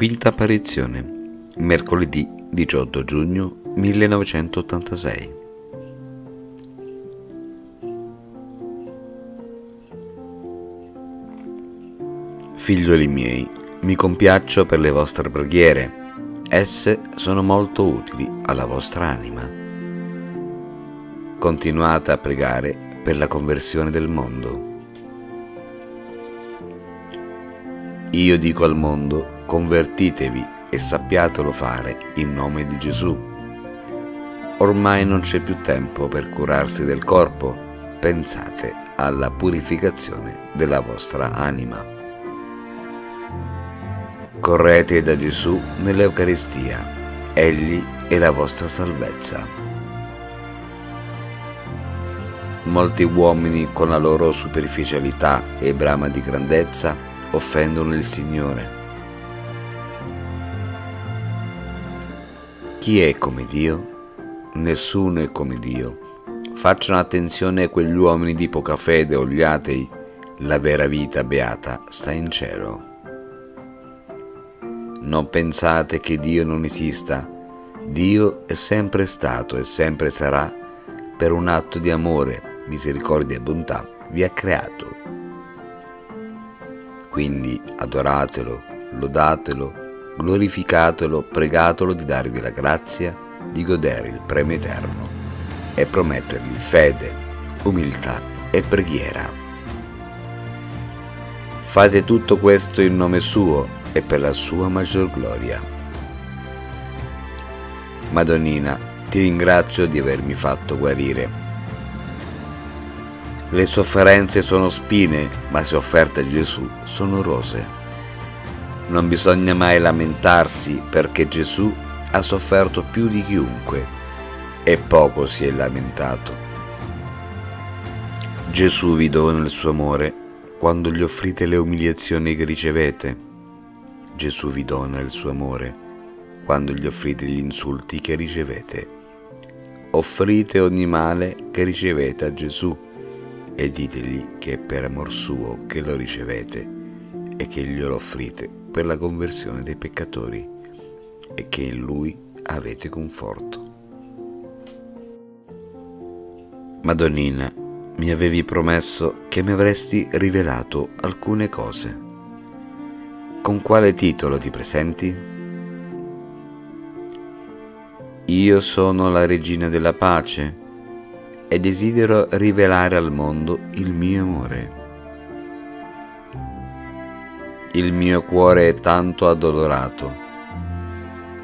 Quinta apparizione, mercoledì 18 giugno 1986. Figlioli miei, mi compiaccio per le vostre preghiere, esse sono molto utili alla vostra anima. Continuate a pregare per la conversione del mondo. Io dico al mondo, convertitevi e sappiatelo fare in nome di Gesù. Ormai non c'è più tempo per curarsi del corpo, pensate alla purificazione della vostra anima. Correte da Gesù nell'Eucaristia, Egli è la vostra salvezza. Molti uomini con la loro superficialità e brama di grandezza offendono il Signore. Chi è come Dio? Nessuno è come Dio. Facciano attenzione a quegli uomini di poca fede o gli atei. La vera vita beata sta in cielo. Non pensate che Dio non esista. Dio è sempre stato e sempre sarà per un atto di amore, misericordia e bontà vi ha creato quindi adoratelo, lodatelo, glorificatelo, pregatelo di darvi la grazia di godere il premio eterno e promettergli fede, umiltà e preghiera. Fate tutto questo in nome suo e per la sua maggior gloria. Madonnina, ti ringrazio di avermi fatto guarire le sofferenze sono spine, ma se offerte a Gesù sono rose. Non bisogna mai lamentarsi perché Gesù ha sofferto più di chiunque e poco si è lamentato. Gesù vi dona il suo amore quando gli offrite le umiliazioni che ricevete. Gesù vi dona il suo amore quando gli offrite gli insulti che ricevete. Offrite ogni male che ricevete a Gesù e ditegli che è per amor suo che lo ricevete e che glielo offrite per la conversione dei peccatori e che in lui avete conforto. Madonnina, mi avevi promesso che mi avresti rivelato alcune cose. Con quale titolo ti presenti? Io sono la regina della pace e desidero rivelare al mondo il mio amore. Il mio cuore è tanto addolorato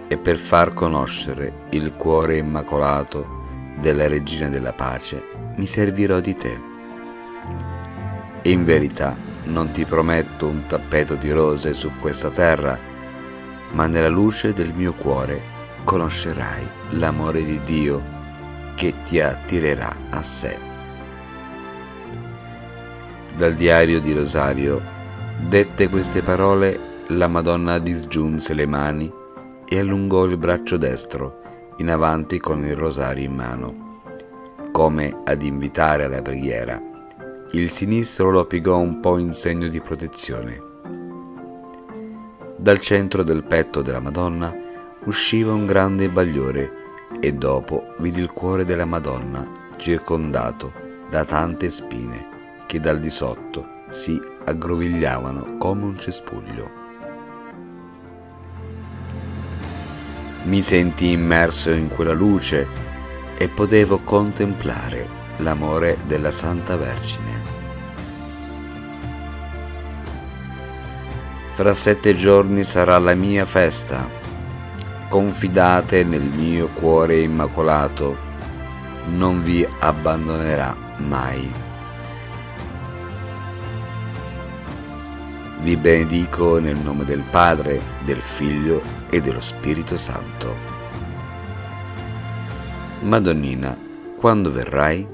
e per far conoscere il cuore immacolato della Regina della Pace mi servirò di te. In verità non ti prometto un tappeto di rose su questa terra, ma nella luce del mio cuore conoscerai l'amore di Dio che ti attirerà a sé. Dal diario di Rosario dette queste parole la Madonna disgiunse le mani e allungò il braccio destro in avanti con il rosario in mano, come ad invitare alla preghiera. Il sinistro lo piegò un po' in segno di protezione. Dal centro del petto della Madonna usciva un grande bagliore e dopo vidi il cuore della Madonna circondato da tante spine che dal di sotto si aggrovigliavano come un cespuglio. Mi sentii immerso in quella luce e potevo contemplare l'amore della Santa Vergine. Fra sette giorni sarà la mia festa confidate nel mio cuore immacolato, non vi abbandonerà mai. Vi benedico nel nome del Padre, del Figlio e dello Spirito Santo. Madonnina, quando verrai?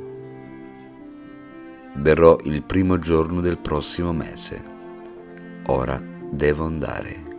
Verrò il primo giorno del prossimo mese. Ora devo andare.